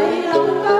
Lay low,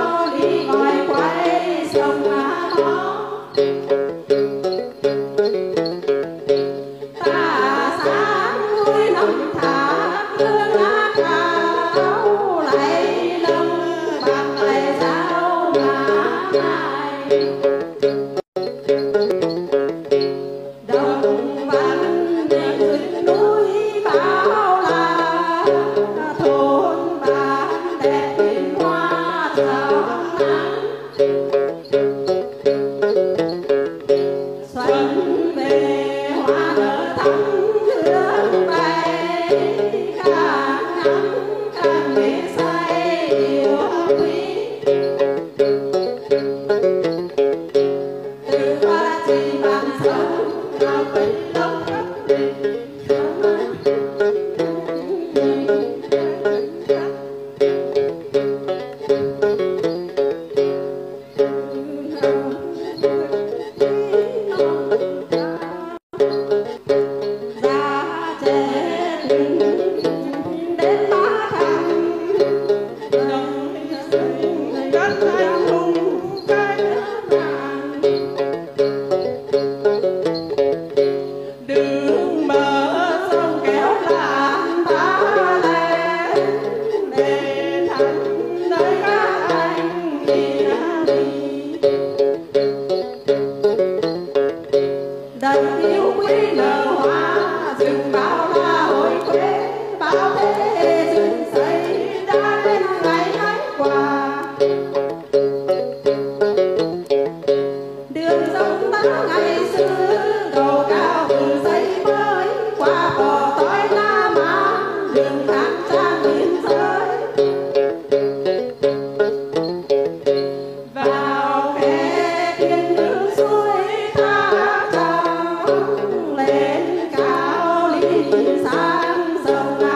Música sáng sông